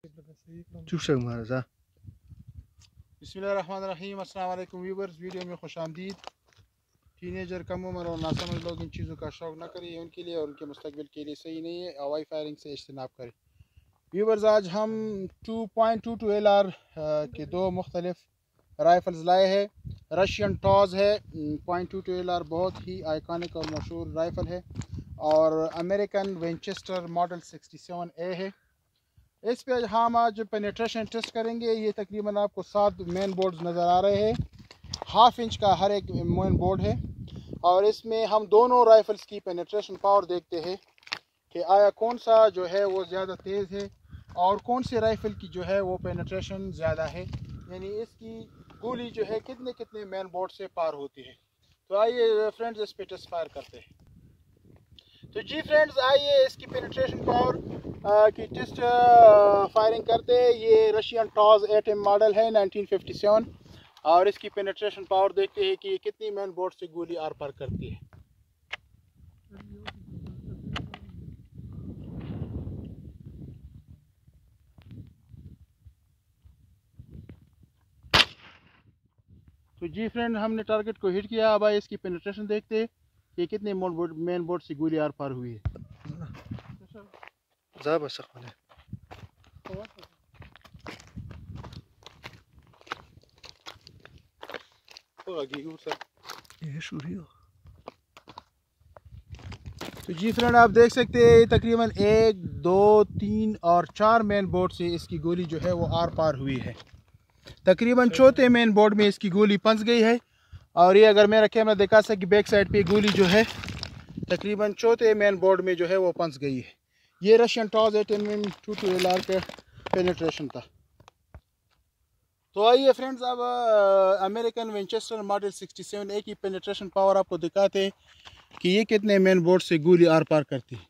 चुप शक महाराजा अल्लाम viewers video में खुश आमदीद टीनेजर कम उम्र और नासमझ लोग इन चीज़ों का शौक़ ना करें उनके लिए और उनके मुस्तबिल के लिए सही नहीं है हवाई फायरिंग से इज्तनाब करें व्यूवर्स आज हम 2.22 एल आर के दो मुख्तलिफ़ राइफल्स लाए हैं रशियन टॉज है point two two L R बहुत ही आइकॉनिक और मशहूर राइफ़ल है और अमेरिकन वेंचेस्टर मॉडल 67 ए है इस पे हम आज पेनेट्रेशन टेस्ट करेंगे। ये तकरीबन आपको सात मेन बोर्ड नज़र आ रहे हैं। हाफ़ इंच का हर एक मेन बोर्ड है। और इसमें हम दोनों राइफल्स की पेनेट्रेशन पावर देखते हैं कि आया कौन सा जो है वो ज़्यादा तेज़ है और कौन से राइफ़ल की जो है वो पेनेट्रेशन ज़्यादा है। यानी इसकी गोली जो है कितने कितने मेन बोर्ड से पार होती है। तो आइए फ्रेंड्स इस पर टेस्ट फायर करते हैं। तो जी फ्रेंड्स आइए इसकी पेनिट्रेशन पावर की टेस्ट फायरिंग करते, ये रशियन टॉज एट मॉडल है 1957 और इसकी पेनिट्रेशन पावर देखते हैं कि कितनी मैन बोर्ड से गोली आर पार करती है। तो जी फ्रेंड हमने टारगेट को हिट किया। अब इसकी पेनिट्रेशन देखते हैं कि कितने मेन बोर्ड से गोली आर पार हुई है। तो जी फ्रेंड आप देख सकते हैं तकरीबन एक दो तीन और चार मेन बोर्ड से इसकी गोली जो है वो आर पार हुई है। तकरीबन चौथे मेन बोर्ड में इसकी गोली पंच गई है। और ये अगर मेरा कैमरा दिखा सके बैक साइड पे गोली जो है तकरीबन चौथे मेन बोर्ड में जो है वो पंच गई है। ये Russian Toz eight M M two two L R का पेनेट्रेशन था। तो आइए फ्रेंड्स अब अमेरिकन वेंचेस्टर मॉडल 67 ए की पेनेट्रेशन पावर आपको दिखाते हैं कि ये कितने मेन बोर्ड से गोली आर पार करती है।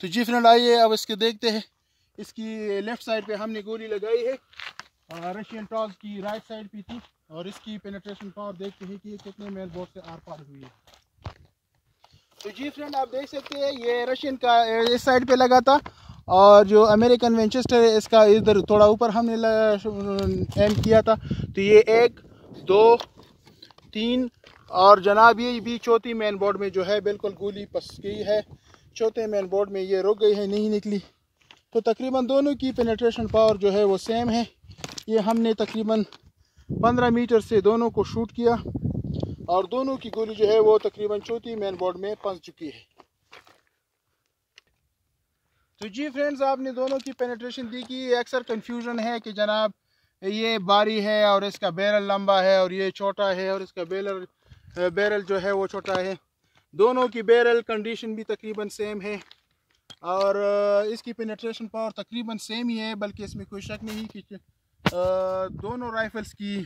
तो जी फ्रेंड आइए अब इसके देखते हैं। इसकी लेफ़्ट साइड पे हमने गोली लगाई है। रशियन टॉस की राइट साइड पे थी और इसकी पेनेट्रेशन पावर देखते हैं कि कितने मेन बोर्ड से आर पार हुई है। तो जी फ्रेंड आप देख सकते हैं, ये रशियन का, इस साइड पे लगा था और जो अमेरिकन वेंचेस्टर है, इसका इधर थोड़ा ऊपर हमने एम किया था। तो ये एक, दो, तीन और जनाब ये भी चौथी मेन बोर्ड में जो है, बिल्कुल गोली पस गई है। चौथे मेन बोर्ड में ये रुक गई है, नहीं निकली। तो तकरीबन दोनों की पेनेट्रेशन पावर जो है, वो सेम है। ये हमने तकरीबन 15 मीटर से दोनों को शूट किया और दोनों की गोली जो है वो तकरीबन चौथी मेन बोर्ड में फंस चुकी है। तो जी फ्रेंड्स आपने दोनों की पेनेट्रेशन दी कि अक्सर कंफ्यूजन है कि जनाब ये बारी है और इसका बैरल लंबा है और ये छोटा है और इसका बैरल बैरल जो है वो छोटा है। दोनों की बैरल कंडीशन भी तकरीबन सेम है और इसकी पेनेट्रेशन पावर तकरीबन सेम ही है, बल्कि इसमें कोई शक नहीं कि दोनों राइफल्स की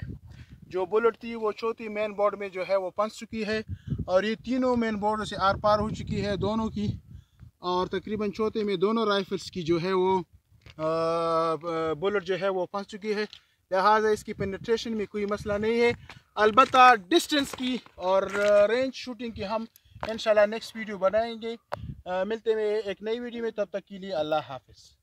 जो बुलेट थी, वो चौथी मेन बोर्ड में जो है, वो पंच चुकी है और ये तीनों मेन बोर्ड से आर पार हो चुकी है दोनों की और तकरीबन चौथे में दोनों राइफल्स की जो है, वो बुलेट जो है, वो फंस चुकी है। लिहाजा इसकी पेनेट्रेशन में कोई मसला नहीं है। अलबत् डिस्टेंस की और रेंज शूटिंग की हम इंशाल्लाह नेक्स्ट वीडियो बनाएँगे। मिलते हैं एक नई वीडियो में, तब तक के लिए अल्लाह हाफिज़।